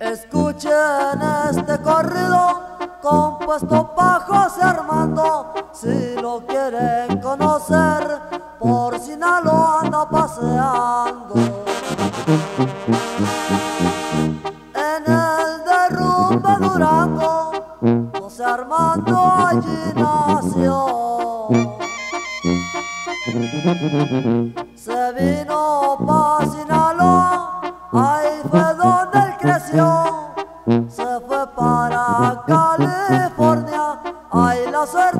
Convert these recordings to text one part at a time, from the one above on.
Escuchen este corrido compuesto pa' José Armando. Si lo quieren conocer, por Sinaloa anda paseando. En el derrumbe Durango, José Armando allí nació. Se vino pa' Sinaloa, ahí fue donde él creció. Se fue para California, ahí la suerte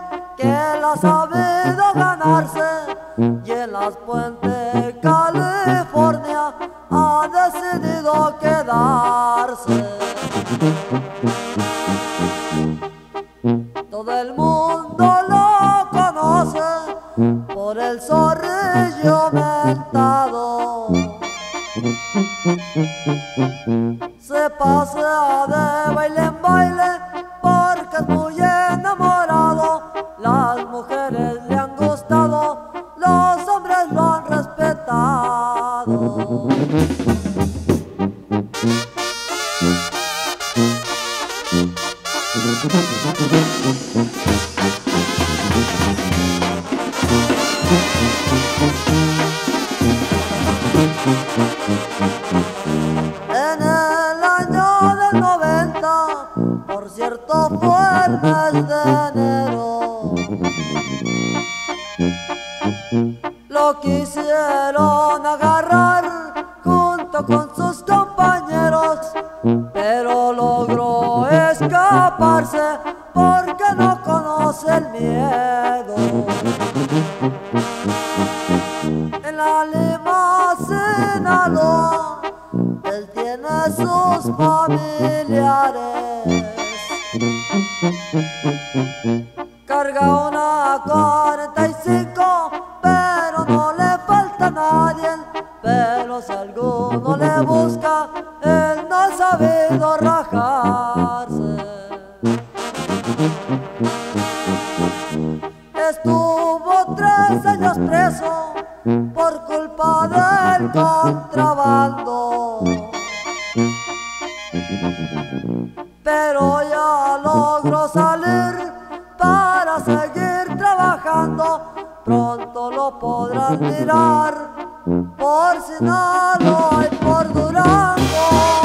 que él ha sabido ganarse. Y en las puentes California ha decidido quedarse. Todo el mundo lo conoce por el zorrillo mentado. Se pasea de baile en baile porque es muy enamorado. Por cierto fue el de porque no conoce el miedo. En la Lima, Sinaloa, él tiene sus familiares. Carga una 45, pero no le falta a nadie. Pero si alguno le busca, él no ha sabido rajarse. Estuvo tres años preso por culpa del contrabando. Pero ya logró salir para seguir trabajando. Pronto lo podrán mirar por Sinaloa y por Durango.